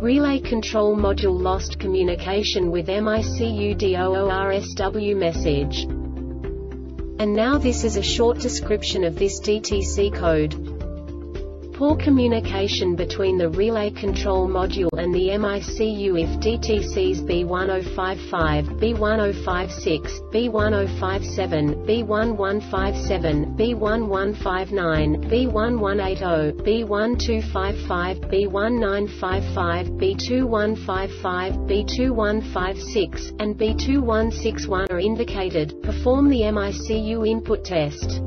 Relay Control Module lost communication with MICUDOORSW message. And now this is a short description of this DTC code. Poor communication between the relay control module and the MICU if DTCs B1055, B1056, B1057, B1157, B1159, B1180, B1255, B1955, B2155, B2156, and B2161 are indicated, perform the MICU input test.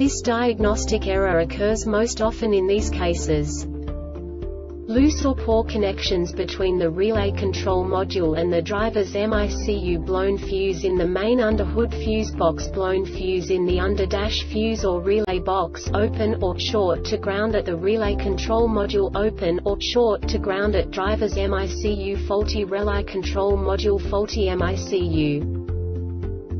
This diagnostic error occurs most often in these cases. Loose or poor connections between the relay control module and the driver's MICU blown fuse in the main underhood fuse box blown fuse in the under-dash fuse or relay box open or short to ground at the relay control module open or short to ground at driver's MICU faulty relay control module faulty MICU.